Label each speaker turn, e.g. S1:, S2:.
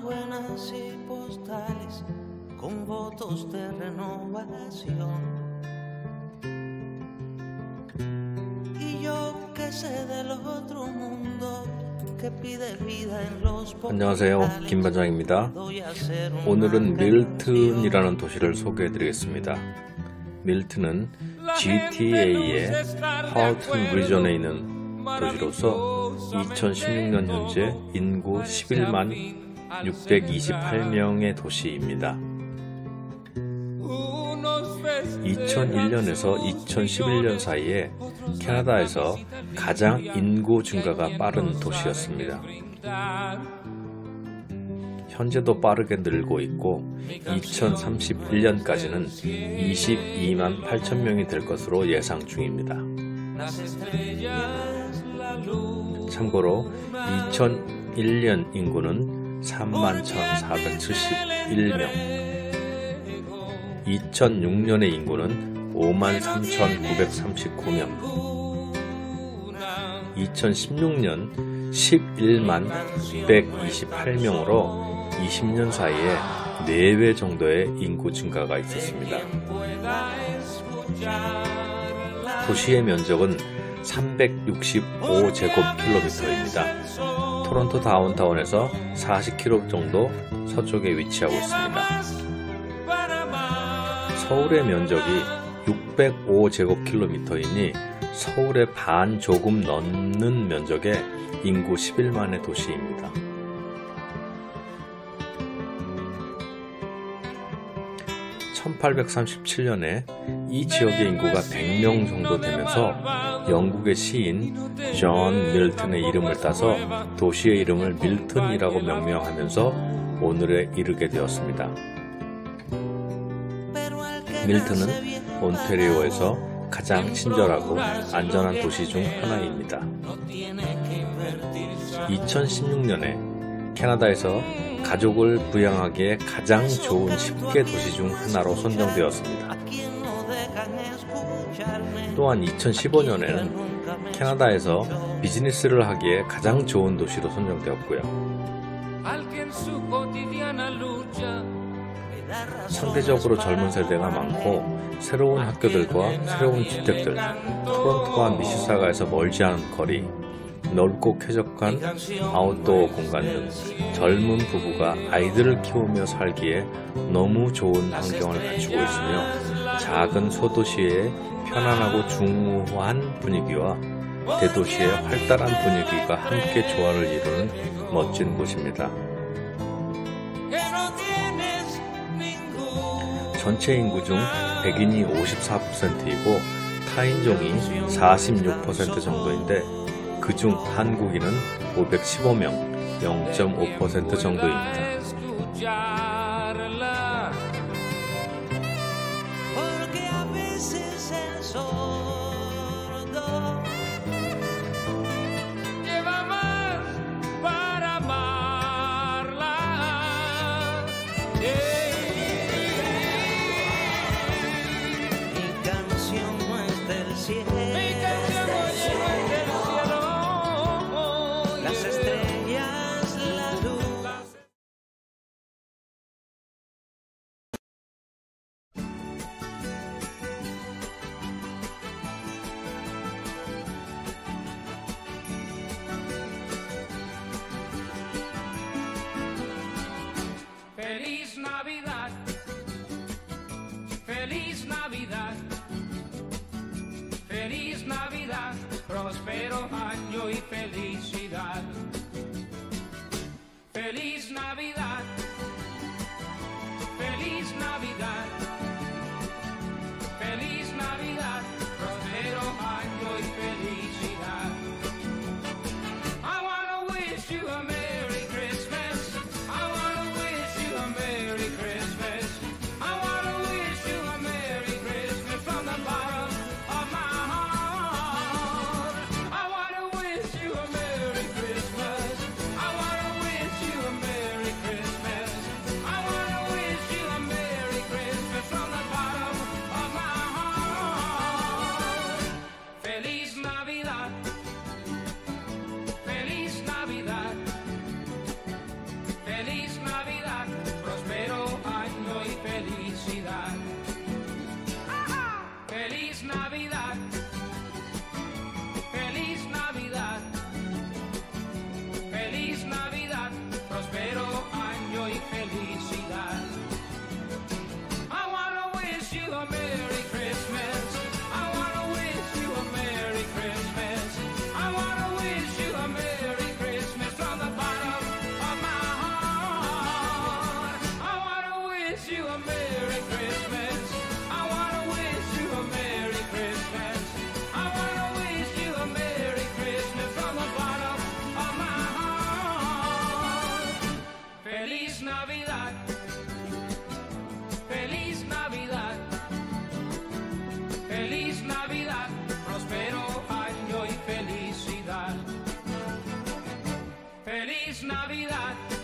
S1: enhorabuenas y postales con votos de renovación. Y yo que sé del otro mundo que pide vida en los
S2: 안녕하세요. 김 반장입니다.
S1: Voy a hacer un
S2: 오늘은 밀튼이라는 도시를 소개해 드리겠습니다. 밀튼은 GTA의 하우튼 리전에 있는 도시로서 2016년 현재 인구 11만 628명의 도시입니다. 2001년에서 2011년 사이에 캐나다에서 가장 인구 증가가 빠른 도시였습니다. 현재도 빠르게 늘고 있고 2031년까지는 22만 8천 명이 될 것으로 예상 중입니다. 참고로 2001년 인구는 3만 1,471명, 2006년의 인구는 5만 3,939명, 2016년 11만 128명으로 20년 사이에 4배 정도의 인구 증가가 있었습니다. 도시의 면적은 365제곱킬로미터입니다. 토론토 다운타운에서 40km 정도 서쪽에 위치하고 있습니다. 서울의 면적이 605제곱킬로미터이니 서울의 반 조금 넘는 면적의 인구 11만의 도시입니다. 1837년에 이 지역의 인구가 100명 정도 되면서 영국의 시인 존 밀튼의 이름을 따서 도시의 이름을 밀튼이라고 명명하면서 오늘에 이르게 되었습니다. 밀튼은 온테리오에서 가장 친절하고 안전한 도시 중 하나입니다. 2016년에 캐나다에서 가족을 부양하기에 가장 좋은 10개 도시 중 하나로 선정되었습니다. 또한 2015년에는 캐나다에서 비즈니스를 하기에 가장 좋은 도시로 선정되었고요. 상대적으로 젊은 세대가 많고 새로운 학교들과 새로운 주택들, 토론토와 미시사가에서 멀지 않은 거리, 넓고 쾌적한 아웃도어 공간 등 젊은 부부가 아이들을 키우며 살기에 너무 좋은 환경을 갖추고 있으며 작은 소도시의 편안하고 중후한 분위기와 대도시의 활달한 분위기가 함께 조화를 이루는 멋진 곳입니다. 전체 인구 중 백인이 54%이고 타인종이 46% 정도인데 그중 한국인은 515명, 0.5% 정도입니다.
S1: she
S3: feliz. Feliz Navidad, feliz Navidad, prospero año y felicidad. Feliz Navidad, feliz Navidad, feliz Navidad, prospero año y felicidad. I wanna wish you a wish you a Merry Christmas. I wanna wish you a Merry Christmas. I wanna wish you a Merry Christmas from the bottom of my heart. Feliz Navidad. Feliz Navidad. Feliz Navidad. Prospero año y felicidad. Feliz Navidad.